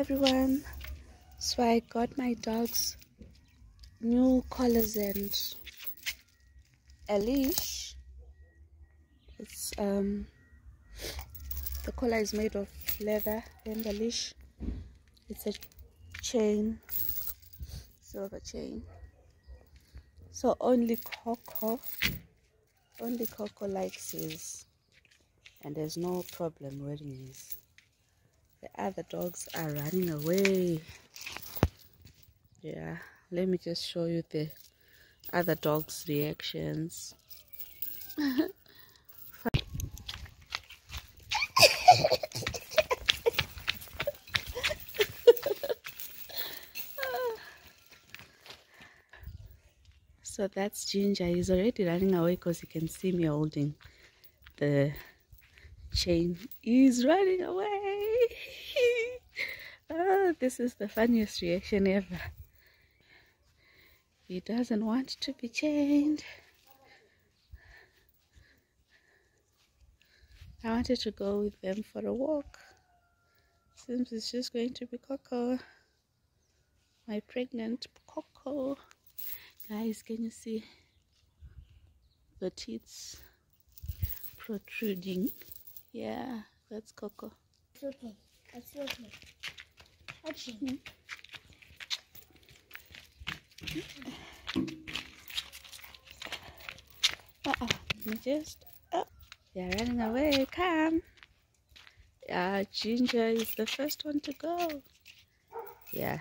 everyone. So i got my dogs new collars and a leash. It's um the collar is made of leather and the leash it's a chain silver chain. So only Koko only Koko likes his and there's no problem wearing his the other dogs are running away. Yeah let me just show you the other dogs reactions. So that's ginger. He's already running away because he can see me holding the chain he's running away. Oh, this is the funniest reaction ever. He doesn't want to be chained. I wanted to go with them for a walk. Seems it's just going to be Koko my pregnant Koko. Guys can you see the teeth protruding yeah that's Koko It's okay. It's okay. Touching. Hmm. uh-uh let me just oh. They're running away. Come. Yeah ginger is the first one to go. Yeah